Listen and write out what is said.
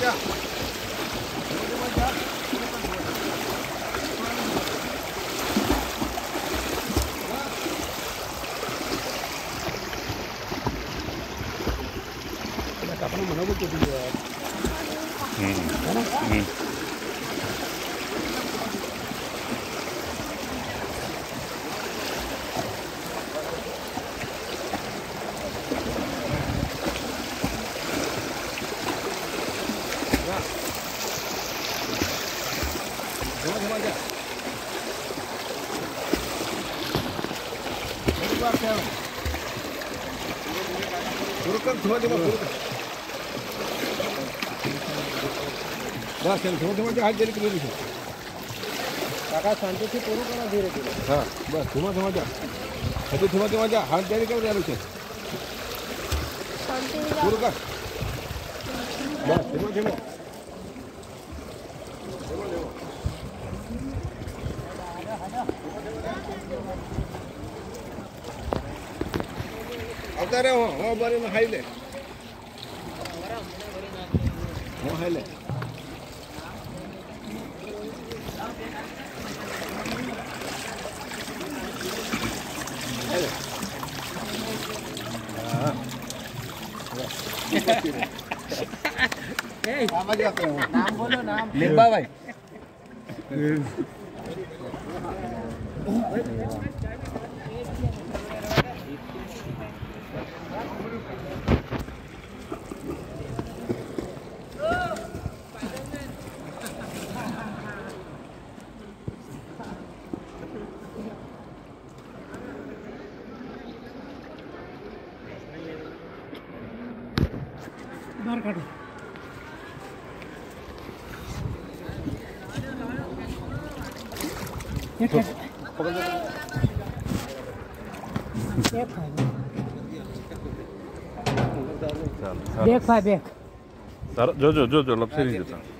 aja. Diam aja. Kapan menunggu tuh dia? Hmm. Hmm. 그만 그만 자. 어디 가 그냥. 그럴까 그만 그만 그럴까. 나 그냥 그만 그만 자할 때는 그래 주세요. કાકા શાંતિથી પૂરું કરો ધીરે ધીરે હા બસ ધીમા ધીમા જા હજુ ધીમા ધીમા જા હાથ ત્યારે કેમ રહેલું છે પૂરું કર બ અત્યારે હું ભરીને ખાઈ લે હું ખાઈ લે નામ બોલો નામ લીંબાભાઈ बाहर काटो ये देख देख सर जो जो जो जो लपसे नहीं देता